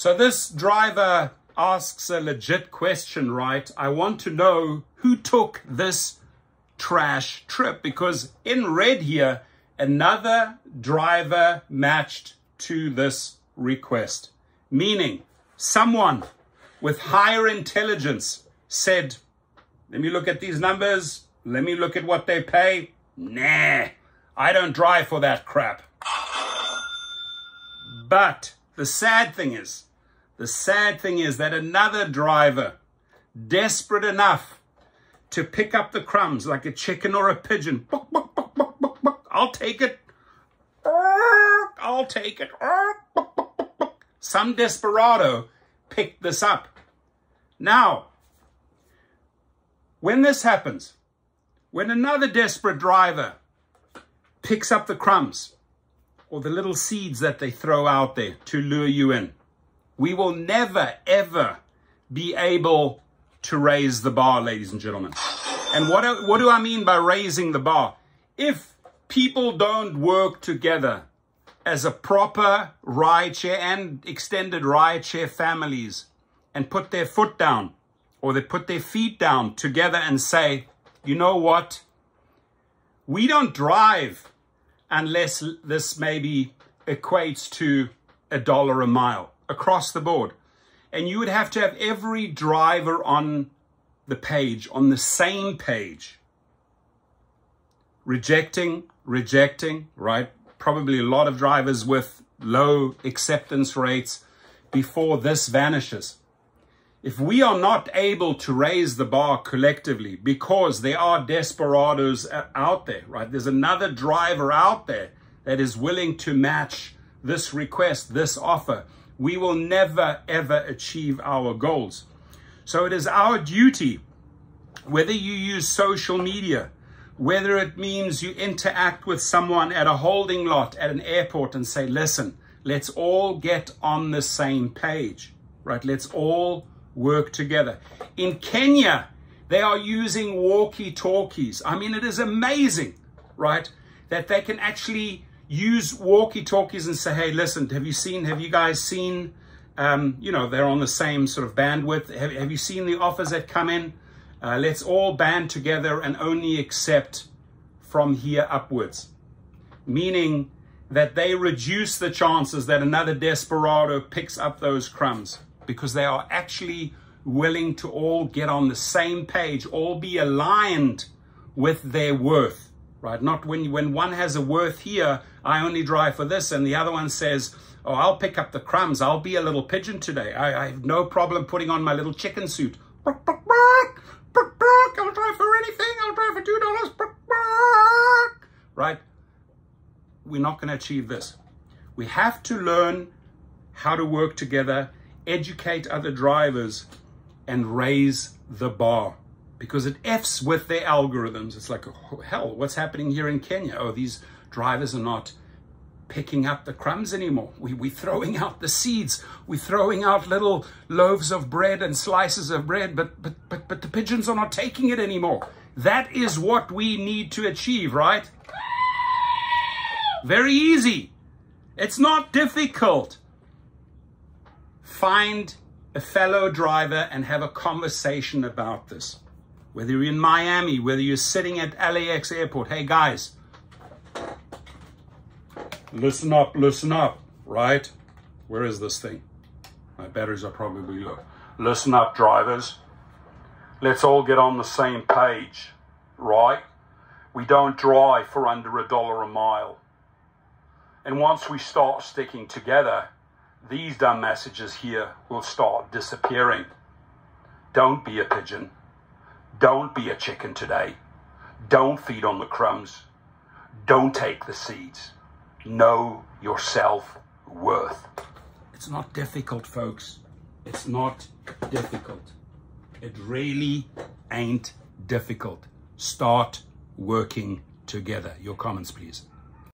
So this driver asks a legit question, right? I want to know who took this trash trip because in red here, another driver matched to this request, meaning someone with higher intelligence said, let me look at these numbers. Let me look at what they pay. Nah, I don't drive for that crap. But the sad thing is, the sad thing is that another driver, desperate enough to pick up the crumbs like a chicken or a pigeon, I'll take it. I'll take it. Some desperado picked this up. Now, when this happens, when another desperate driver picks up the crumbs or the little seeds that they throw out there to lure you in, we will never, ever be able to raise the bar, ladies and gentlemen. And what, what do I mean by raising the bar? If people don't work together as a proper rideshare and extended rideshare families and put their foot down or they put their feet down together and say, you know what? We don't drive unless this maybe equates to a dollar a mile across the board. And you would have to have every driver on the page, on the same page, rejecting, rejecting, right? Probably a lot of drivers with low acceptance rates before this vanishes. If we are not able to raise the bar collectively because there are desperados out there, right? There's another driver out there that is willing to match this request, this offer we will never ever achieve our goals. So it is our duty, whether you use social media, whether it means you interact with someone at a holding lot at an airport and say, listen, let's all get on the same page, right? Let's all work together. In Kenya, they are using walkie talkies. I mean, it is amazing, right? That they can actually use walkie-talkies and say, hey, listen, have you seen, have you guys seen, um, you know, they're on the same sort of bandwidth. Have, have you seen the offers that come in? Uh, let's all band together and only accept from here upwards. Meaning that they reduce the chances that another desperado picks up those crumbs because they are actually willing to all get on the same page, all be aligned with their worth right? Not when, when one has a worth here, I only drive for this, and the other one says, oh, I'll pick up the crumbs. I'll be a little pigeon today. I, I have no problem putting on my little chicken suit. I'll drive for anything. I'll drive for $2. Right? We're not going to achieve this. We have to learn how to work together, educate other drivers, and raise the bar because it F's with their algorithms. It's like, oh, hell, what's happening here in Kenya? Oh, these drivers are not picking up the crumbs anymore. We, we're throwing out the seeds. We're throwing out little loaves of bread and slices of bread, but, but, but, but the pigeons are not taking it anymore. That is what we need to achieve, right? Very easy. It's not difficult. Find a fellow driver and have a conversation about this whether you're in Miami, whether you're sitting at LAX airport, hey guys, listen up, listen up, right? Where is this thing? My batteries are probably low. Listen up, drivers. Let's all get on the same page, right? We don't drive for under a dollar a mile. And once we start sticking together, these dumb messages here will start disappearing. Don't be a pigeon. Don't be a chicken today. Don't feed on the crumbs. Don't take the seeds. Know your self worth. It's not difficult, folks. It's not difficult. It really ain't difficult. Start working together. Your comments, please.